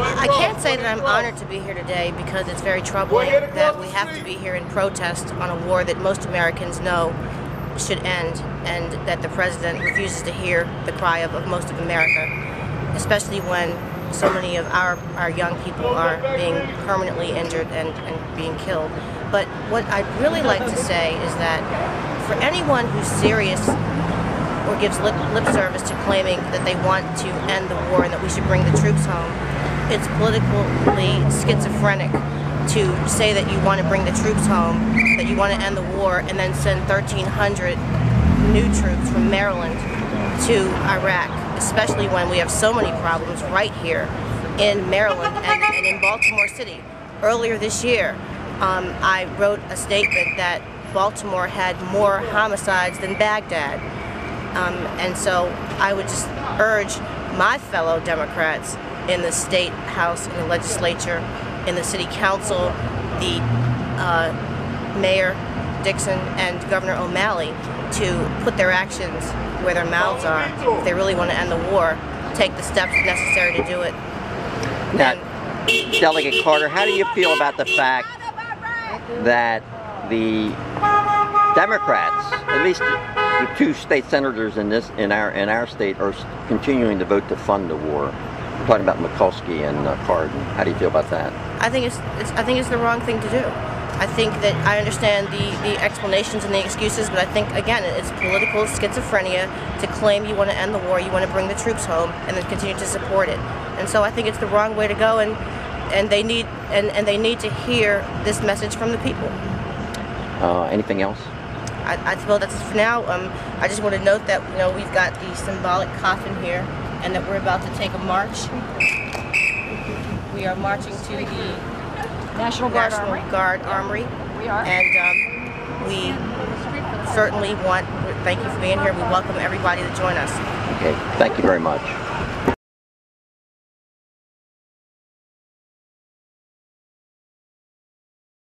I can't say that I'm honored to be here today because it's very troubling that we have to be here in protest on a war that most Americans know should end and that the president refuses to hear the cry of, of most of America, especially when so many of our, our young people are being permanently injured and, and being killed. But what I'd really like to say is that for anyone who's serious or gives lip, lip service to claiming that they want to end the war and that we should bring the troops home, it's politically schizophrenic to say that you want to bring the troops home, that you want to end the war, and then send 1,300 new troops from Maryland to Iraq, especially when we have so many problems right here in Maryland and, and in Baltimore City. Earlier this year, um, I wrote a statement that Baltimore had more homicides than Baghdad. Um, and so I would just urge my fellow Democrats in the state house, in the legislature, in the city council, the uh, mayor Dixon and Governor O'Malley to put their actions where their mouths are. If they really want to end the war, take the steps necessary to do it. Now, Delegate Carter, how do you feel about the fact that the Democrats, at least the two state senators in this in our in our state, are continuing to vote to fund the war? We're talking about Mikulski and uh, Cardin. How do you feel about that? I think it's, it's I think it's the wrong thing to do. I think that I understand the, the explanations and the excuses, but I think again it's political schizophrenia to claim you want to end the war, you want to bring the troops home, and then continue to support it. And so I think it's the wrong way to go, and and they need and, and they need to hear this message from the people. Uh, anything else? I, I feel that's for now. Um, I just want to note that you know we've got the symbolic coffin here, and that we're about to take a march. We are marching to the National Guard National Armory. Guard Armory, We are. and um, we certainly want. Thank you for being here. We welcome everybody to join us. Okay, thank you very much.